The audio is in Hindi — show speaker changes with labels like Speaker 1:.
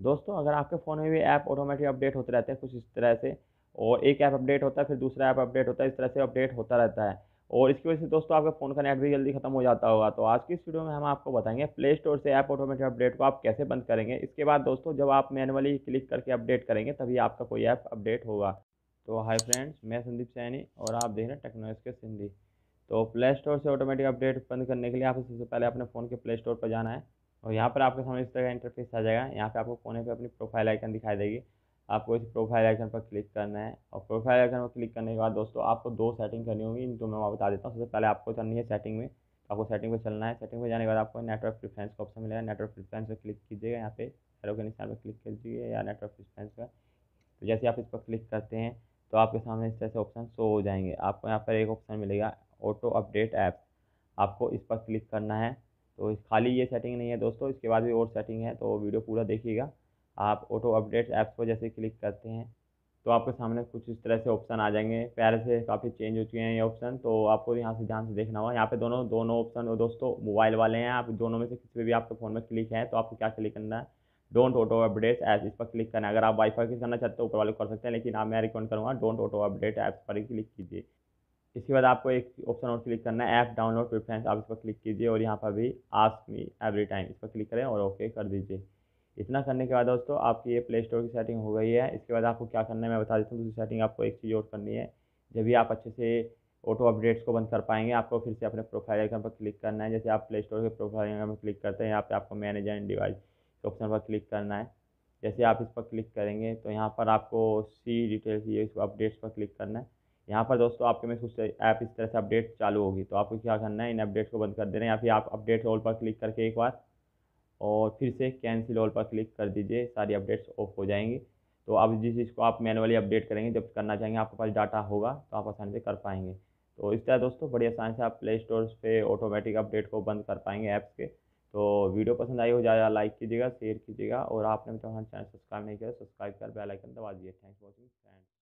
Speaker 1: दोस्तों, अगर आपके फ़ोन में भी ऐप ऑटोमेटिक अपडेट होते रहते हैं, कुछ इस तरह से, और एक ऐप अपडेट होता है, फिर दूसरा ऐप अपडेट होता है, इस तरह से अपडेट होता रहता है। और इसकी वजह से दोस्तों, आपके फ़ोन का नेट भी जल्दी खत्म हो जाता होगा। तो आज की इस वीडियो में हम आपको बताएँगे प्ले स्टोर से ऐप ऑटोमेटिक अपडेट को आप कैसे बंद करेंगे। इसके बाद दोस्तों, जब आप मैनुअली क्लिक करके अपडेट करेंगे, तभी आपका कोई ऐप अपडेट होगा। तो हाय फ्रेंड्स मैं संदीप सैनी और आप देख रहे हैं टेक्नोलॉजी के सिंधी तो प्ले स्टोर से ऑटोमेटिक अपडेट बंद करने के लिए आपको सबसे पहले अपने फ़ोन के प्ले स्टोर पर जाना है। और यहाँ पर आपके सामने इस तरह का इंटरफेस आ जाएगा। यहाँ पे आपको कोने पे अपनी प्रोफ़ाइल आइकन दिखाई देगी। आपको इस प्रोफ़ाइल आइकन पर क्लिक करना है और प्रोफ़ाइल आइकन पर क्लिक करने के बाद दोस्तों, आपको दो सेटिंग करनी होगी। जो मैं वहाँ बता देता हूँ। सबसे पहले आपको करनी है सेटिंग में। आपको सेटिंग पर चलना है। सेटिंग पर जाने के बाद आपको नेटवर्क प्रिफ्रेंस का ऑप्शन मिलेगा। नेटवर्क प्रिफ्रेंस पर क्लिक कीजिएगा। यहाँ पे एरो के निशान पर क्लिक कीजिए या नेटवर्क प्रिफ्रेंस पर तो जैसे आप इस पर क्लिक करते हैं तो आपके सामने इस तरह से ऑप्शन शो हो जाएँगे। आपको यहाँ पर एक ऑप्शन मिलेगा ऑटो अपडेट ऐप आपको इस पर क्लिक करना है। तो खाली ये सेटिंग नहीं है दोस्तों, इसके बाद भी और सेटिंग है तो वीडियो पूरा देखिएगा। आप ऑटो अपडेट ऐप्स पर जैसे क्लिक करते हैं तो आपके सामने कुछ इस तरह से ऑप्शन आ जाएँगे। पहले से काफ़ी चेंज हो चुके हैं ये ऑप्शन तो आपको यहाँ से ध्यान से देखना होगा। यहाँ पे दोनों दोनों ऑप्शन दोस्तों मोबाइल वाले हैं आप, दोनों में से किसी भी आपके फ़ोन में क्लिक है तो आपको क्या क्लिक करना है? डोंट ऑटो अपडेट ऐप इस पर क्लिक करना है। अगर आप वाईफाई क्लिक करना चाहते हो, ऊपर वाले कर सकते हैं, लेकिन आप मैं रिकमेंड करूँगा डोंट ऑटो अपडेट ऐप्स पर ही क्लिक कीजिए। इसके बाद आपको एक ऑप्शन और क्लिक करना है ऐप डाउनलोड प्रिफ्रेंस आप इस पर क्लिक कीजिए और यहाँ पर भी आस्क मी एवरी टाइम इस पर क्लिक करें और ओके कर दीजिए। इतना करने के बाद दोस्तों, आपकी ये प्ले स्टोर की सेटिंग हो गई है। इसके बाद आपको क्या करना है, मैं बता देता हूँ, दूसरी सेटिंग आपको एक चीज़ और करनी है। जब भी आप अच्छे से ऑटो अपडेट्स को बंद कर पाएँगे, आपको फिर से अपने प्रोफ़ाइल आइकन पर क्लिक करना है। जैसे आप प्ले स्टोर के प्रोफ़ाइल आइकन पर क्लिक करते हैं, यहाँ पे आपको मैनेज एंड डिवाइस ऑप्शन पर क्लिक करना है। जैसे आप इस पर क्लिक करेंगे तो यहाँ पर आपको सी डिटेल्स ये अपडेट्स पर क्लिक करना है। यहाँ पर दोस्तों आपके में कुछ ऐप इस तरह से अपडेट चालू होगी। तो आपको क्या करना है, इन अपडेट्स को बंद कर देना है या फिर आप अपडेट ऑल पर क्लिक करके एक बार और फिर से कैंसिल ऑल पर क्लिक कर दीजिए, सारी अपडेट्स ऑफ़ हो जाएँगी। तो अब जिस चीज़ को आप मैनुअली अपडेट करेंगे, जब करना चाहेंगे, आपके पास डाटा होगा तो आप आसानी से कर पाएँगे। तो इस तरह दोस्तों बड़ी आसानी से आप प्ले स्टोर पे ऑटोमेटिक अपडेट को बंद कर पाएँगे ऐप्स के। तो वीडियो पसंद आई हो ज़्यादा लाइक कीजिएगा शेयर कीजिएगा और आपने तो हमारे चैनल सब्सक्राइब नहीं किया सब्सक्राइब कर बेल आइकन दबा दिए थैंक्स फॉर वॉचिंग फ्रेंड्स